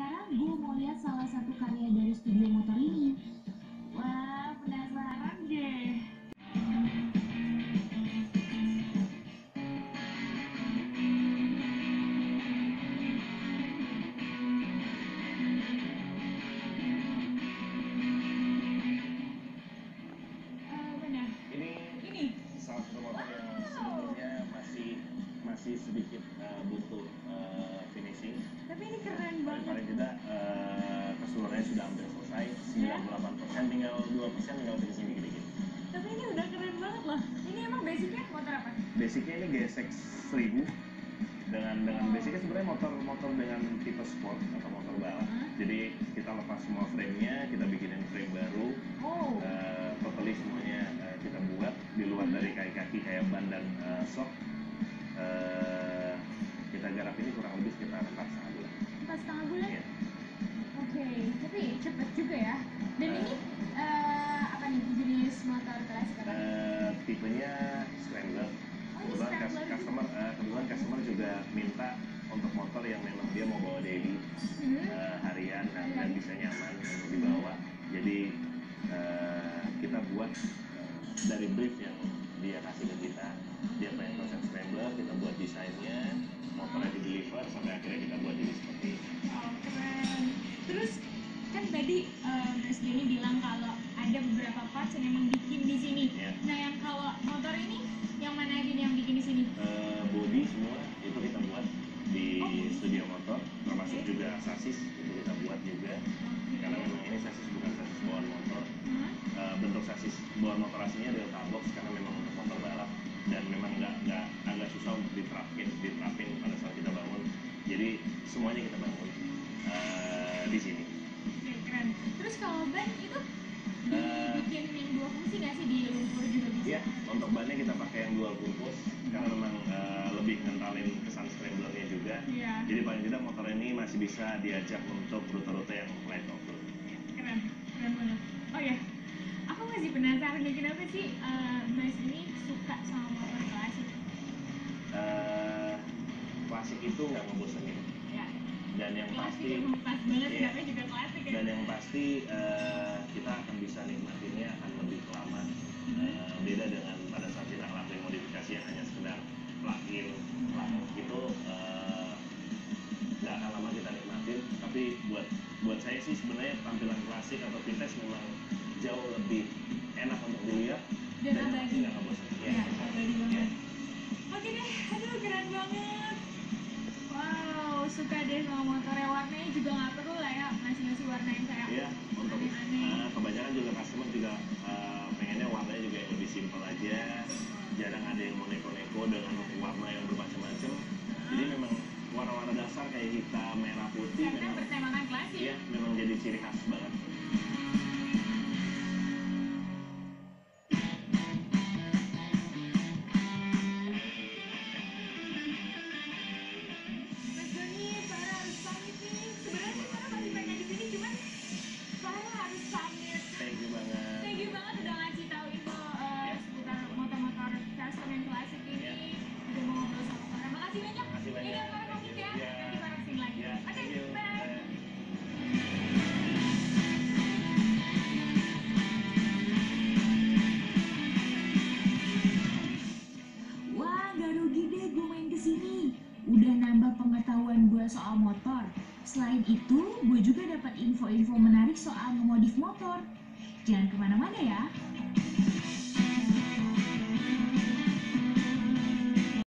sekarang gue mau lihat salah satu karya dari studio motor ini. Wah, penasaran deh. Eh. Ini Ini. salah satu motor yang sebetulnya masih masih sedikit eh, butuh keseluruhannya sudah hampir selesai. 98% tinggal 2% tinggal finishing dikit-dikit. Tapi ini udah keren banget loh. Ini emang basicnya motor apa? Basicnya ini GSX 1000 dengan dengan basicnya sebenarnya motor-motor dengan tipe sport atau motor balap. Hah? Jadi kita lepas semua frame-nya, kita bikinin frame baru. Oh. Eh, totally semuanya eh, kita buat di luar dari kaki-kaki kayak ban dan eh, shock yang memang dia mau bawa daily Hmm. eh, harian dan, dan bisa nyaman untuk dibawa jadi eh, kita buat eh, dari brief yang dia kasih ke kita dia pengen konsep scrambler kita buat desainnya motornya di deliver sampai akhirnya kita buat jadi seperti ini Oh, keren. Terus kan tadi studio motor termasuk juga sasis itu kita buat juga karena memang ini sasis bukan sasis bawaan motor Hah? Eh, bentuk sasis bawaan motor aslinya delta box karena memang untuk motor balap dan memang nggak nggak agak susah untuk diterapin diterapin pada saat kita bangun jadi semuanya kita bangun eh, di sini Oke, keren. Terus kalau ban itu Eh. dibikin ya untuk bannya kita pakai yang dual purpose karena memang eh, lebih ngentalin kesan scramblernya juga Iya. jadi paling tidak motor ini masih bisa diajak untuk rute-rute yang light off road Keren, keren banget. Oh ya, aku masih penasaran nih kenapa sih eh, Mas ini suka sama motor klasik? Eh, klasik itu nggak ngebosenin Ya, dan yang klasik pasti emang pas banget, Iya. kenapa juga klasik ya? dan yang pasti eh, kita akan bisa nikmatinnya akan lebih lama tapi buat buat saya sih sebenarnya tampilan klasik atau vintage memang jauh lebih enak untuk dilihat Dan abadi. nggak ngebosenin. Ya, Iya. abadi banget. Oke deh, aduh keren banget. Wow, suka deh sama motornya warnanya juga nggak perlu lah ya ngasih-ngasih warna yang kayak Iya, untuk aneh-aneh. eh, kebanyakan juga customer juga eh, pengennya warnanya juga yang lebih simpel aja. Jarang ada yang mau neko-neko dengan warna yang bermacam-macam. Jadi memang warna-warna dasar kayak hitam, merah, putih Karena memang bertemakan klasik. iya memang jadi ciri khas banget. Ke sini. Udah nambah pengetahuan gue soal motor. Selain itu, gue juga dapat info-info menarik soal ngemodif motor. Jangan ke mana-mana ya.